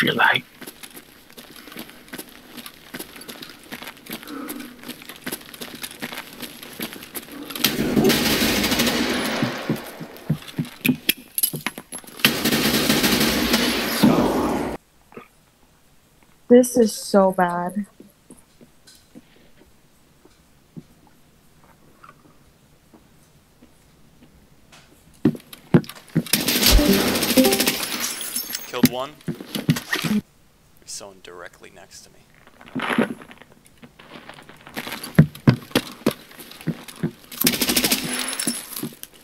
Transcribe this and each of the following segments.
feel like. This is so bad. Killed one. Someone directly next to me.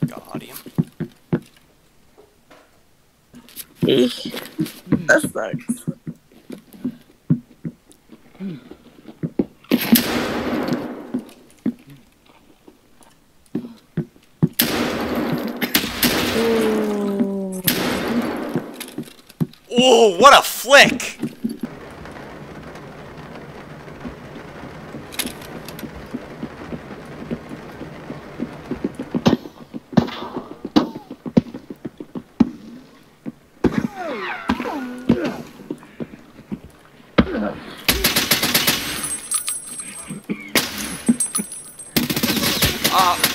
Got him. Eesh. That sucks. What a flick! Ah.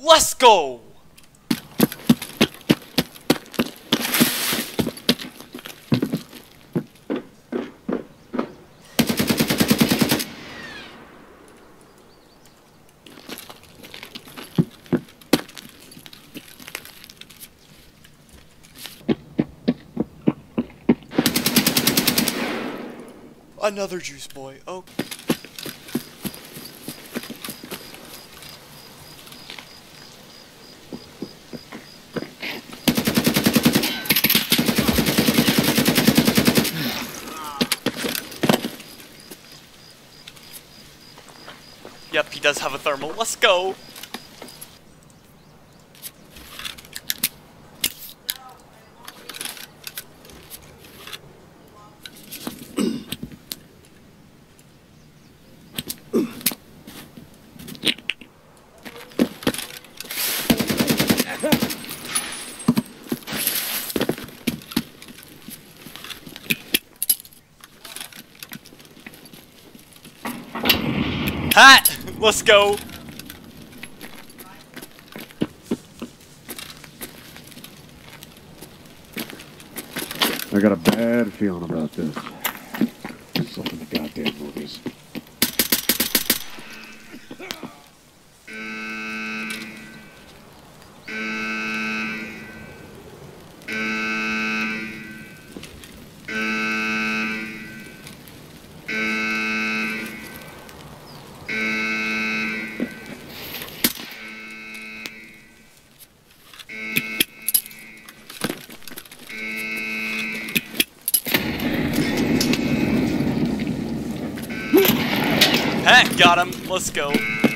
Let's go! Another juice boy. Oh. Yep, he does have a thermal. Let's go. Hat! Let's go! I got a bad feeling about this. Something the goddamn movies. Got him. Let's go.